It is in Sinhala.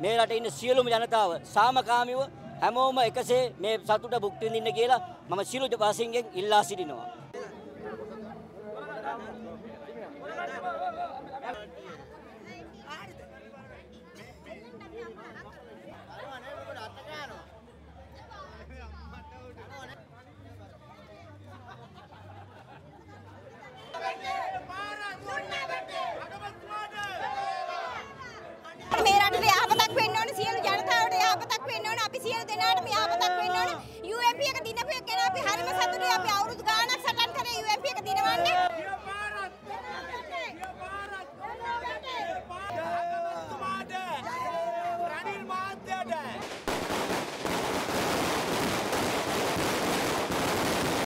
මේ රටේ ඉන්න සියලුම ජනතාව සාමකාමීව හැමෝම එකසේ මේ සතුට භුක්ති විඳින්න කියලා මම සියලු වාසීන්ගෙන් ඉල්ලා සිටිනවා. කෙනාට යහපතක් වෙන්න ඕන. UMP එක දිනපු කෙනා අපි හරිම සතුටුයි. අපි අවුරුදු ගාණක් සටන් කරේ UMP එක දිනවන්නේ. රනිල් මාත්‍යට